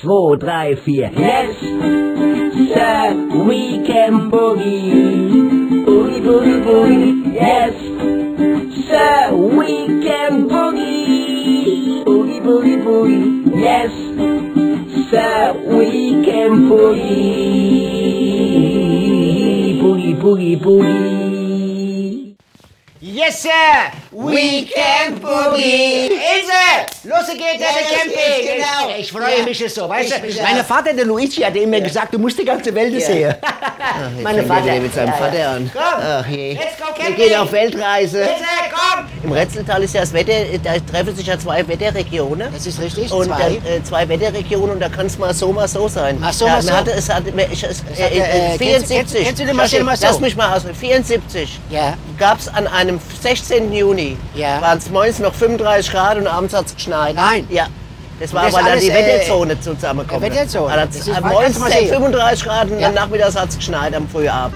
zwei, drei, vier. Yes, sir, we can boogie. Boogie, boogie, boogie. Yes, sir, we can boogie. Boogie, boogie, boogie. Yes, sir, we can boogie. Boogie, boogie, boogie. Yes, sir! We can boogie! Ilse! Los geht's, ja, der Camping! genau. Ich, ich freue Ja. mich so, weißt Ich du? Mein. Vater, der Luigi, hat immer gesagt, du musst die ganze Welt sehen. Meine fängt er Vater. mit seinem Vater an. Komm! Ach je. Let's go Wir gehen auf Weltreise. Ilse, komm! Im Retzeltal ist ja das Wetter, da treffen sich ja zwei Wetterregionen. Das ist richtig, Und zwei. Dann, äh, zwei Wetterregionen und da kann es mal so, mal so sein. Ach so, ja, mal so. Hatte, es hatte, ich, es, hatte, äh, äh, äh, kennst 74. kennst- kennst du den Marcel Lass- mich mal aus. 74 Ja. gab es an einem 16. Juni, Ja. waren es morgens noch 35 Grad und abends hat es geschneit. Nein. Ja. Das war, das weil da die äh, Wetterzone zusammenkommt. der Wetterzone. Also, am kannst morgens du mal sehen. 35 Grad und Ja. nachmittags hat es geschneit am Frühabend.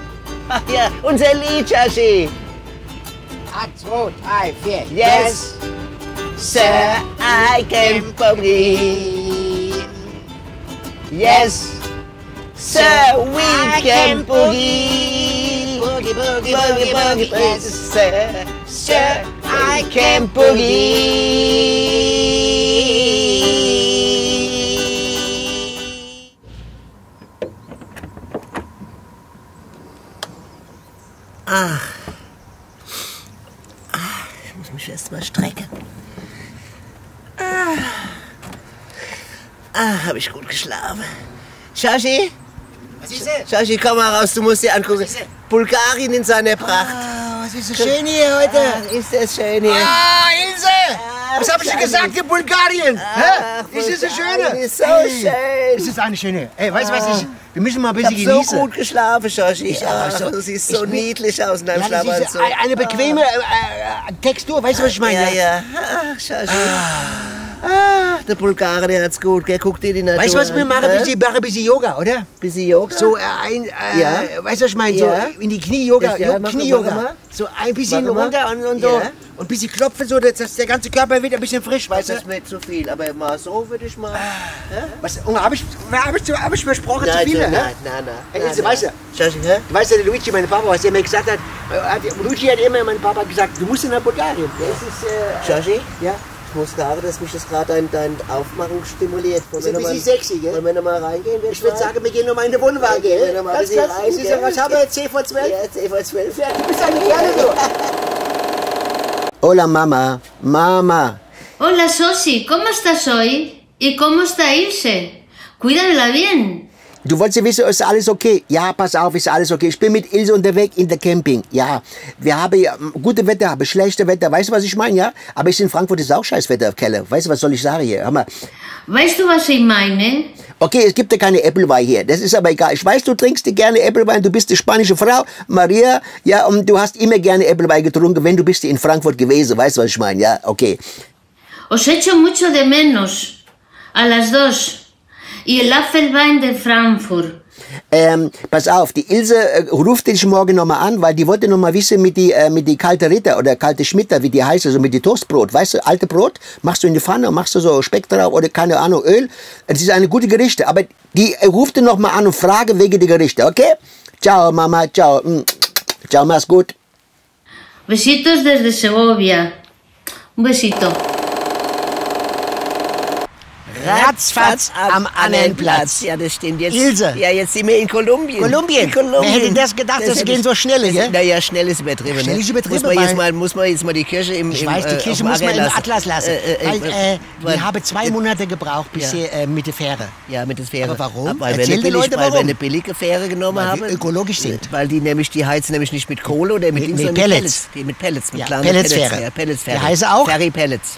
Ach ja, unser Lied, Joshi. Eins, zwei, drei, vier. Yes, sir, I can boogie. Yes, sir, we can boogie. Boogie, boogie, Boogie, boogie, boogie, yes. sir, sir, I can boogie. Shashi? Was ist denn? Shashi, komm mal raus, du musst dir angucken. Bulgarien in seiner Pracht. Ah, was ist so schön hier heute? Ah, ist das schön hier. Ah, Ilse! Was hab ich dir gesagt in Bulgarien? Hä? Ist das Bulgarien schöne? ist so schön. Das ist eine schöne. Ey, weißt du was? Ich, wir müssen mal ein Ich bisschen hab so genießen. gut geschlafen, Shashi. Ich auch, Ach, so. du siehst so Ich niedlich aus in deinem Ja, das Schlafanzug. eine, bequeme äh, äh, Textur, weißt du, was ich meine? Ja, ja. Ach, Shashi. Ah, der Bulgare, der hat's gut. Gell? Guck dir die Natur Weißt du, was wir machen? Ein bisschen, machen ein bisschen Yoga, oder? Bisschen Yoga? So äh, ein, äh, Ja. weißt du, was ich meine? Ja. So in die Knie-Yoga, Ja, Knie-Yoga. mal. So ein bisschen Mach mal. runter und, und so. Ja. Und ein bisschen klopfen, so, dass, der ganze Körper wird ein bisschen frisch, weißt Das du? wird zu viel, aber mal so würde ich mal. Was, habe ich, hab ich, hab ich versprochen zu Nein, viel, nein, ne? nein, nein, nein. Ey, nein, nein. weißt du? Du weißt ja, der Luigi, mein Papa, was er mir gesagt hat, äh, hat Luigi hat immer, mein Papa gesagt, du musst nach Bulgarien. Das ist, äh, Shashi? ja. Ich muss sagen, dass mich das gerade dein, dein Aufmachen stimuliert. Wollen Ist ein wir noch mal- bisschen sexy, gell? Wollen wir noch mal reingehen? wir Ich würde sagen, wir gehen nochmal in den Wohnwagen, Ja, gehen wir gell? noch mal ein Ganz, bisschen rein, ja, was haben wir jetzt, 10 vor 12? Ja, jetzt vor 12. Ja, du bist eine gerne so. Hola, Mama. Mama. Hola Sosi, ¿cómo estás hoy? ¿Y cómo está Ilse? Cuídala bien. Du wolltest ja wissen, ist alles okay? Ja, pass auf, ist alles okay. Ich bin mit Ilse unterwegs in der Camping. Ja, wir haben ja gute Wetter, haben schlechte Wetter. Weißt du, was ich meine? Ja, aber ist in Frankfurt ist auch scheiß Wetter, Keller. Weißt du, was soll ich sagen hier? Hör mal. Weißt du, was ich meine? Okay, es gibt ja keine Äppelwein hier. Das ist aber egal. Ich weiß, du trinkst gerne Äppelwein. Du bist eine spanische Frau, Maria. Ja, und du hast immer gerne Äppelwein getrunken, wenn du bist in Frankfurt gewesen. Weißt du, was ich meine? Ja, okay. Os echo mucho de menos. A las dos. Y el Apfelwein de Frankfurt. Ähm, pass auf, die Ilse äh, ruft dich morgen nochmal an, weil die wollte nochmal wissen mit die, äh, mit die kalte Ritter oder kalte Schmitter, wie die heißt, also mit die Toastbrot. Weißt du, alte Brot, machst du in die Pfanne, machst du so Speck drauf oder keine Ahnung, Öl. Das ist eine gute Gerichte, aber die äh, ruft dich nochmal an und frage wegen der Gerichte, okay? Ciao, Mama, ciao. Mm. Ciao, mach's gut. Besitos desde Segovia. Un besito. Ratzfatz am anderen Platz. Ja, das stimmt. Jetzt, Ilse. Ja, jetzt sind wir in Kolumbien. Kolumbien. In Kolumbien. Wer hätte das gedacht, dass sie gehen so schnell, gell? Naja, schnell ist übertrieben. Schnell ne? ist übertrieben, Muss man, jetzt mal, muss man jetzt mal die Kirche im Ich im, weiß, die äh, Kirche muss man im Atlas lassen. Äh, äh, weil, äh, weil- wir haben zwei Monate gebraucht bis Ja. hier, äh, mit der Fähre. Ja, mit der Fähre. Aber warum? Weil wir, billig, Leuten weil wir warum. eine billige Fähre genommen Weil haben. wir ökologisch sind. Weil die nämlich, die heizen nämlich nicht mit Kohle oder mit, Mit- mit Pellets. Die, mit Pellets. Mit kleinen Pelletsfähre. Pelletsfähre. Die heißen auch? Ferry Pellets.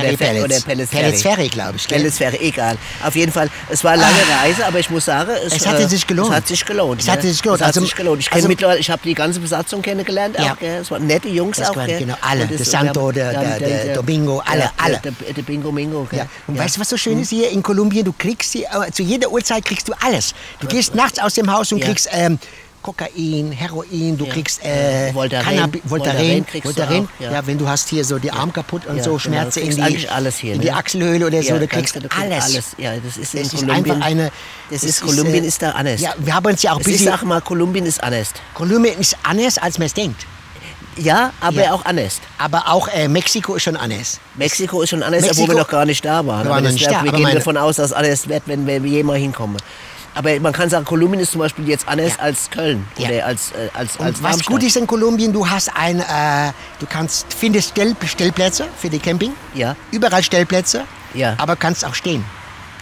Ferry Pellets. Oder Pellets Pellets Ferry, glaub ich, gell? Pellets Ferry, egal. Auf jeden Fall, es war eine lange Reise, aber ich muss sagen, es, Es hatte äh, sich gelohnt. Es hat sich gelohnt. Es ne? sich gelohnt. Es hat Also- sich gelohnt. Ich, also- ich habe die ganze Besatzung kennengelernt. Ja. Auch, gell? Es waren nette Jungs Das auch. gell? genau alle. Der Santo, der- haben- der- der Domingo, alle, alle. Der, der, der Bingo Mingo. gell? Ja. Und weißt du, was so schön ist hier in Kolumbien? Du kriegst äh, zu jeder Uhrzeit kriegst du alles. Du gehst nachts aus dem Haus und kriegst ähm, Kokain, Heroin, du kriegst äh, Voltaren. Cannabi- Voltaren Voltaren, kriegst du Voltaren. auch, ja. ja. wenn du hast hier so die Arm kaputt und Ja, so genau, Schmerzen du in kriegst die, alles hier, in ne? die Achselhöhle oder so, Ja, du kriegst genau, alles. alles. Ja, das ist in Das ist Kolumbien. einfach eine. das das ist Kolumbien äh, ist da anders. Ja, wir haben uns ja auch ein bisschen. sag mal, Kolumbien ist anders. Kolumbien ist anders, als man es denkt. Ja, aber Ja. auch anders. Aber auch äh, Mexiko ist schon anders. Mexiko ist schon anders, Mexiko- obwohl wir noch gar nicht da waren. Wir waren nicht da, wir gehen davon aus, dass alles wird, wenn wir je mal hinkommen. Aber man kann sagen, Kolumbien ist zum Beispiel jetzt anders Ja. als Köln Ja. oder als, äh, als, Und als was Darmstadt. gut ist in Kolumbien, du hast ein, äh, du kannst, findest Stell Stellplätze für die Camping. Ja. Überall Stellplätze. Ja. Aber kannst auch stehen.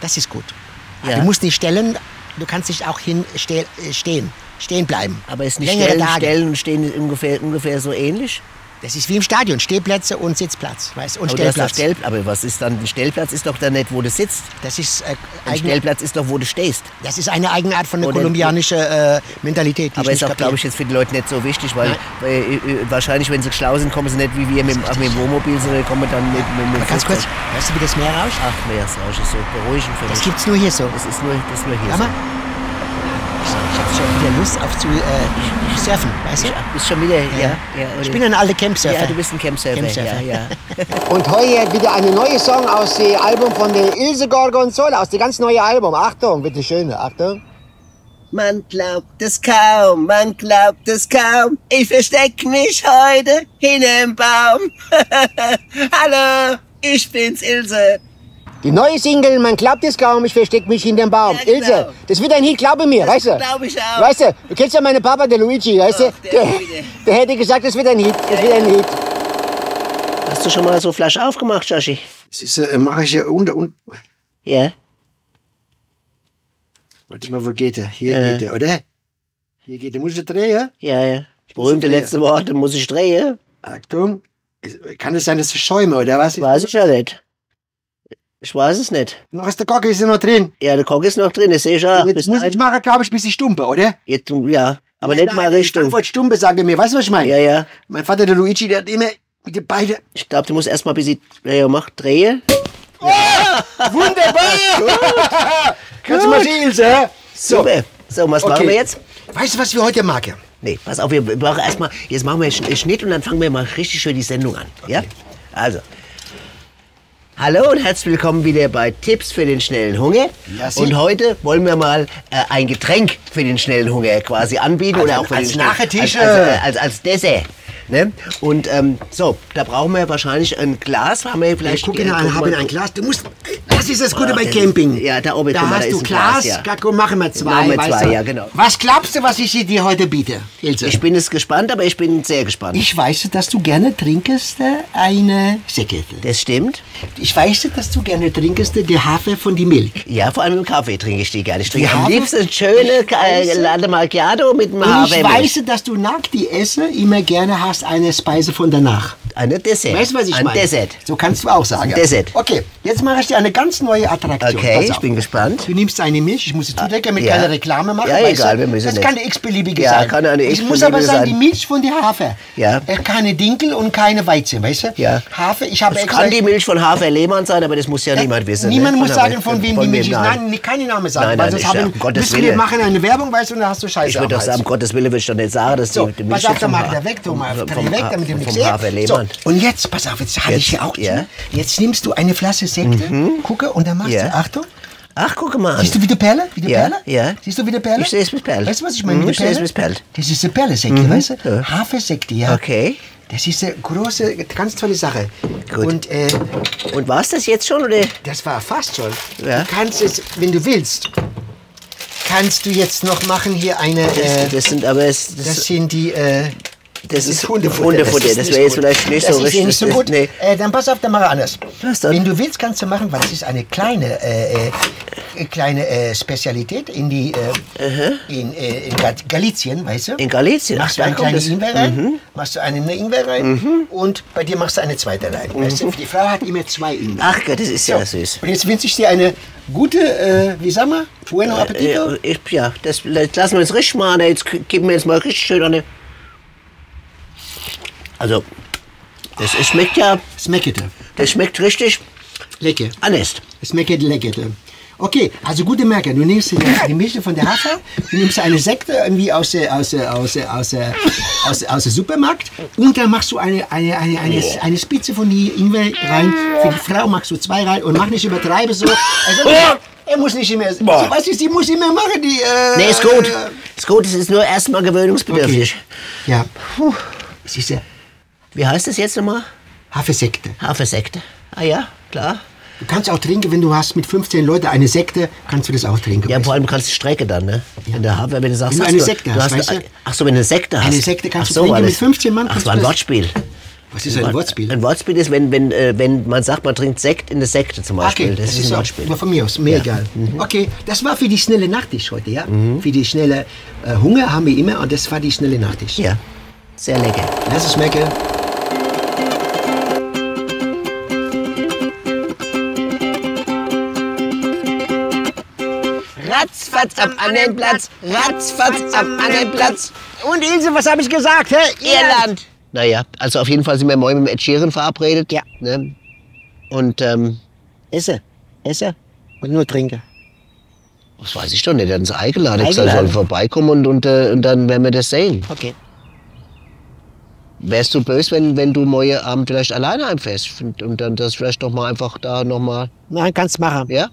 Das ist gut. Ja. Du musst nicht stellen, du kannst dich auch hin äh, stehen, stehen bleiben. Aber ist nicht Längere Stellen, Tage. Stellen und Stehen ungefähr, ungefähr so ähnlich? Das ist wie im Stadion, Stehplätze und Sitzplatz, weißt und Aber, du hast Stellplatz. Stell, aber was ist dann? Ein Stellplatz ist doch dann nicht, wo du sitzt. das ist äh, Ein eigene, Stellplatz ist doch, wo du stehst. das ist eine Eigenart von der Oder- kolumbianische äh, Mentalität. Aber ist auch, glaube ich, jetzt für die Leute nicht so wichtig, weil, äh, äh, wahrscheinlich, wenn sie schlau sind, kommen sie nicht wie wir mit, dem- mit dem Wohnmobil, sondern kommen dann mit, mit, mit ganz kurz, weißt du, wie das Meer rauscht? Ach, Meeresrausch ist so beruhigend für Das mich. gibt's nur hier so. Das ist nur, das ist nur hier Hör so. Mal. Ich hab schon wieder Lust auf zu äh, surfen, weißt du? Ach, bist schon wieder, ja. ja, Ich bin ein alter Campsurfer. ja, du bist ein Campsurfer. Campsurfer. Ja, ja. Und heute wieder eine neue Song aus dem Album von der Ilse Gorgonzola, aus dem ganz neuen Album. Achtung, bitte schön, Achtung. Man glaubt es kaum, man glaubt es kaum. Ich versteck mich heute hinterm Baum. Hallo, ich bin's, Ilse. Die neue Single, man glaubt es kaum, ich versteck mich hinterm Baum. Ja, genau. Ilse, das wird ein Hit, glaube mir, weißt du? glaub ich auch. Weißt du, du kennst ja meinen Papa, der Luigi, weißt du? Ach, der Der, der hätte gesagt, das wird ein Hit, das wird ein Hit. Hast du schon mal so Flasche aufgemacht, Joshi? Das ist, äh, mache ich ja unter, und, Ja. warte mal, wo geht er? Hier Äh. geht er, oder? Hier geht er, muss ich drehen? Ja, ja. Berühmte letzte Worte, muss ich drehen? Achtung. Kann es sein, dass ich schäume, oder was? Weiß ich ja nicht. Ich weiß es nicht. Noch ist der Gocke, ist er noch drin. Ja, der Kock ist noch drin, das sehe ich auch. Jetzt muss ich machen, glaube ich, bis ich stumpe, oder? Jetzt, ja, aber nicht mal Richtung. Frankfurt Stumpe, sage mir. Weißt du, was ich meine? Ja, ja. Mein Vater, der Luigi, der hat immer mit den beiden... Ich glaube, du musst erstmal bis ich, ja, ja, mach, drehe. Wunderbar! Kannst du mal sehen, Ilse? So, Super. So, was machen Okay. wir jetzt? weißt du, was wir heute machen? Nee, pass auf, wir brauchen erstmal, jetzt machen wir einen Schnitt und dann fangen wir mal richtig schön die Sendung an. Ja? Also. Hallo und herzlich willkommen wieder bei Tipps für den schnellen Hunger. Sie. und heute wollen wir mal äh, ein Getränk für den schnellen Hunger quasi anbieten Als- oder auch für als den Nachtisch, als, als, äh. als, als Dessert. Ne? Und ähm, so, da brauchen wir wahrscheinlich ein Glas. Haben wir vielleicht? Ich gucke habe mal. ein Glas. Du musst. Das ist das Gute bei Camping. ja, da oben, Da hast du Glas. Glas, ja. Gott, machen wir zwei. Machen wir zwei, ja, genau. Was glaubst du, was ich dir heute biete, Ilse? Ich bin es gespannt, aber ich bin sehr gespannt. Ich weiß, dass du gerne trinkst äh, eine Säcke. das stimmt. Ich weiß, dass du gerne trinkst die Hafer von die Milch. Ja, vor allem im Kaffee trinke ich die gerne. Ich trinke Die am Hafer- liebsten schöne äh, Latte Macchiato mit einem Und ich weiß, dass du nach die Esse immer gerne hast eine Speise von danach. Eine Dessert. Weißt du, was ich Ein meine? Dessert. So kannst du auch sagen. Ein Dessert. Okay, jetzt mache ich dir eine ganz neue Attraktion. Okay, ich bin gespannt. Du nimmst eine Milch, ich muss sie zudecken, mit ja. keine Reklame machen. Ja, egal, du? wir müssen Das nicht. kann eine x-beliebige Ja, sein. kann eine Es muss aber sein. die Milch von der Hafer. Ja. Äh, Keine Dinkel und keine Weizen, weißt du? Ja. Hafer, ich habe Es extra... kann die Milch von Hafer Lehmann sein, aber das muss ja niemand wissen. Niemand ne? muss Von sagen, der- von wem die Milch ist. Nein, nicht- keine Name sagen. Nein, weil nein, sonst ich- haben, um Gottes müssen wir Willen. machen eine Werbung, weißt du, und dann hast du Scheiße Ich würde doch sagen, um Gottes Willen würde ich doch nicht sagen, dass So, die, die pass Milch auf, dann vom macht Ha- er weg, du mal, weg, damit du nichts So, Lehmann. und jetzt, pass auf, jetzt halte ich hier auch. Ja. Jetzt nimmst du eine Flasche Sekte, gucke, und dann machst Ja. du, Achtung, Ach, guck mal an. Siehst du wie die Perle? Wie die Ja, Perle? ja. Siehst du wie die Perle? Ich sehe es mit Perle. Weißt du, was ich meine Mhm, ich sehe es Perle? mit Perle. Das ist eine Perlesekte, weißt du? ja. Hafersekte, ja. Okay. Das ist eine große, ganz tolle Sache. Gut. Und äh, Und war es das jetzt schon, oder? das war fast schon. Ja. Du kannst es, wenn du willst, kannst du jetzt noch machen hier eine, Das, äh, das sind aber... Es, das, das sind die, äh, das ist Hundefutter. Hundefutter. Das, ist wäre jetzt vielleicht nicht das so ist richtig. nicht so das- gut. Nee. Äh, dann pass auf, dann mach anders. Was dann? Wenn du willst, kannst du machen, weil das ist eine kleine, äh, äh, kleine äh, Spezialität in die, äh, in, äh, in Gal- Galizien, weißt du? In Galizien? Machst du einen kleinen das- Ingwer rein, machst du einen Ingwer rein und bei dir machst du eine zweite rein. Weißt du? Die Frau hat immer zwei Ingwer. Ach Gott, das ist ja süß. Und jetzt wünsche ich dir eine gute, äh, wie sagen wir, Bueno Appetito. Äh, ich, ja, das, das lassen wir uns richtig machen. Jetzt geben wir jetzt mal richtig schön eine. Also, das es schmeckt ja, Smeckete. das schmeckt richtig Lecker. anders. Smeckete, leckerte. Okay, also gute Merke. Du nimmst die, Mische von der Hafer, du nimmst eine Sekte irgendwie aus der, aus der, aus der, aus der, aus aus der Supermarkt und dann machst du eine, eine, eine, eine, eine Spitze von die Ingwer rein. Für die Frau machst du zwei rein und mach nicht übertreibe so. Also, er muss nicht immer, was ist, die muss immer machen, die, äh, Nee, ist gut. Ist gut, es ist nur erstmal gewöhnungsbedürftig. Ja. Puh. Es ist ja Wie heißt das jetzt nochmal? Hafersekte. Hafersekte. Ah ja, klar. Du kannst auch trinken, wenn du hast mit 15 Leuten eine Sekte, kannst du das auch trinken. Ja, vor allem kannst du Strecke dann, ne? Wenn der Hafer, wenn du sagst, Wenn du hast eine Sekte du hast, weißt du? Ach so, wenn du eine Sekte hast. Eine Sekte kannst Ach du trinken, war mit das- 15 Mann Ach, das war du ein das- Wortspiel. Was ist ein Wortspiel? Ein Wortspiel ist, wenn, wenn, äh, wenn man sagt, man trinkt Sekt in der Sekte zum Beispiel. Okay, das, ist ein Wortspiel. aber von mir aus, mir egal. Okay, das war für die schnelle Nachtisch heute, ja? Für die schnelle äh, Hunger haben wir immer und das war die schnelle Nachtisch. Ja, sehr lecker. Lass es schmecken. Ratzfatz am anderen Platz, ratzfatz am anderen Platz. Und Ilse, was habe ich gesagt, hä? Irland. Naja, also auf jeden Fall sind wir morgen mit dem Ed Sheeran verabredet. Ja. Ne? Und, ähm, Esse, esse und nur trinke. das weiß ich doch nicht, er hat uns eingeladen. Eingeladen. soll vorbeikommen und, und, äh, und dann werden wir das sehen. Okay. Wärst du böse, wenn, wenn du morgen Abend vielleicht alleine heimfährst und, und dann das vielleicht doch mal einfach da nochmal, Nein, kannst machen. ja?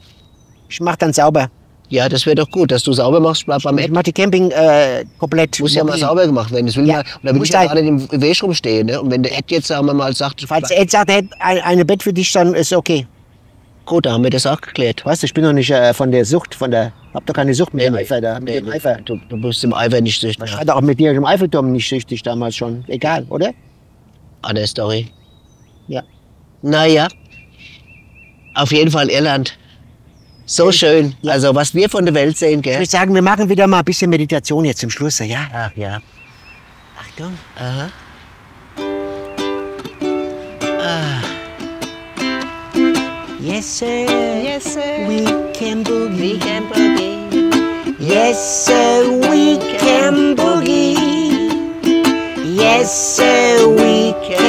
Ich mach dann sauber. Ja, das wäre doch gut, dass du sauber machst, bleib beim Ich Ed. mach die Camping äh, komplett. Muss ja mal sauber gemacht werden. Das will Ja, man, und da will muss ich ja gar nicht im Weg rumstehen. Ne? Und wenn der Ed jetzt, sagen wir mal, sagt, Falls Ed sagt, er hätte ein, eine Bett für dich, dann ist okay. gut, da haben wir das auch geklärt. Weißt du, ich bin noch nicht äh, von der Sucht, von der, hab doch keine Sucht mit dem Eifer da, mit nee, dem. Eifer. Du, du bist im Eifer nicht süchtig. Ich Ja. hatte auch mit dir im Eiffelturm nicht süchtig damals schon. Egal, oder? Andere Story. Ja. Naja. Auf jeden Fall Irland. So schön. Also, was wir von der Welt sehen, Ich gell? würde sagen, wir machen wieder mal ein bisschen Meditation jetzt zum Schluss, ja? Ach ja. Achtung. Aha. Yes, sir. Yes, sir. We can boogie. We can boogie. Yes, sir. We can boogie. Yes, sir. We can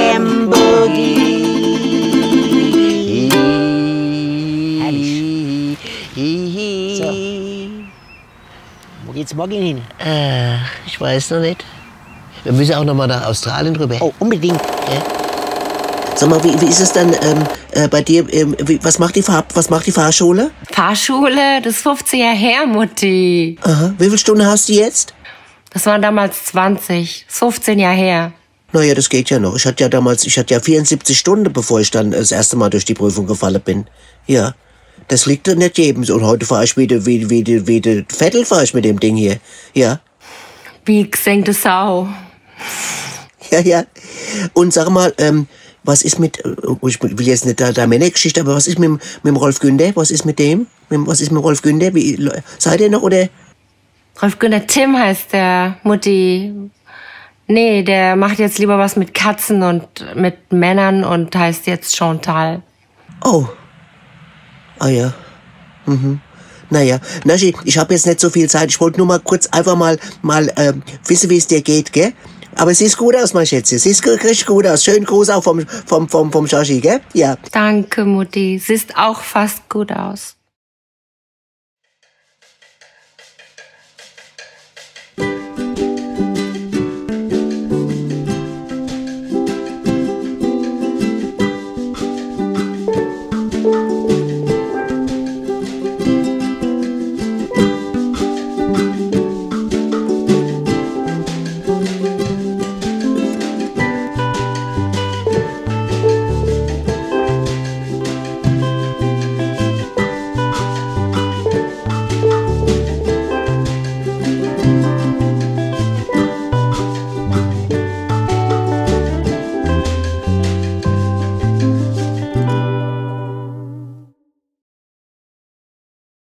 Wo geht's morgen hin? Äh, ich weiß noch nicht. Wir müssen auch noch mal nach Australien rüber. Oh, unbedingt. Sag mal, wie, wie ist es dann ähm, äh, bei dir? Ähm, wie, was, macht die Fahr was macht die Fahrschule? Fahrschule, das ist 15 Jahre her, Mutti. Aha. Wie viele Stunden hast du jetzt? Das waren damals 20. Das ist 15 Jahre her. Naja, das geht ja noch. Ich hatte ja damals, ich hatte ja 74 Stunden, bevor ich dann das erste Mal durch die Prüfung gefallen bin. Ja. Das liegt doch nicht jedem. Und heute fahre ich wieder, wie, wie, wie, wie der Vettel fahre ich mit dem Ding hier. Ja. Wie gesenkte Sau. Ja, ja. Und sag mal, ähm, was ist mit, äh, ich will jetzt nicht da, da Männergeschichte, aber was ist mit, mit dem Rolf Günther? Was ist mit dem? Was ist mit Rolf Günther? Wie, seid ihr noch oder? Rolf Günther Tim heißt der, Mutti. Nee, der macht jetzt lieber was mit Katzen und mit Männern und heißt jetzt Chantal. Oh. Ah ja. Mhm. Naja, Naschi, ich habe jetzt nicht so viel Zeit. Ich wollte nur mal kurz einfach mal, mal ähm, wissen, wie es dir geht, gell? Aber siehst gut aus, mein Schätzchen. Siehst gu- richtig gut aus. Schönen Gruß auch vom, vom, vom, vom Shashi, gell? Ja. Danke, Mutti. Siehst auch fast gut aus.